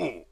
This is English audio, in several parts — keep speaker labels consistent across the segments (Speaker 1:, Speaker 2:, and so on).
Speaker 1: Ooh.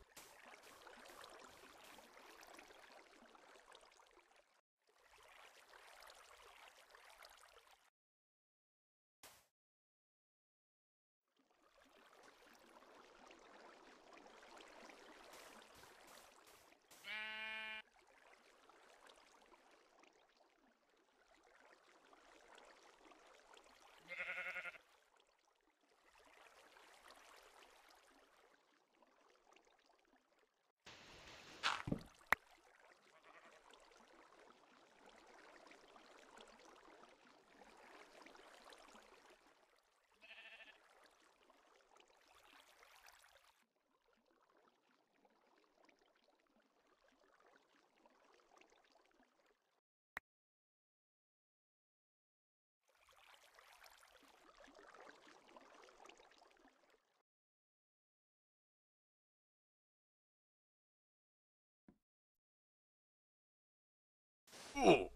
Speaker 1: Ooh.